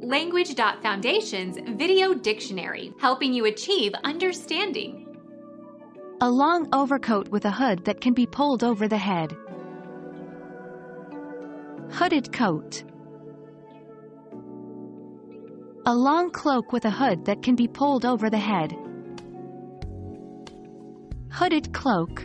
Language.Foundation's Video Dictionary, helping you achieve understanding. A long overcoat with a hood that can be pulled over the head. Hooded coat. A long cloak with a hood that can be pulled over the head. Hooded cloak.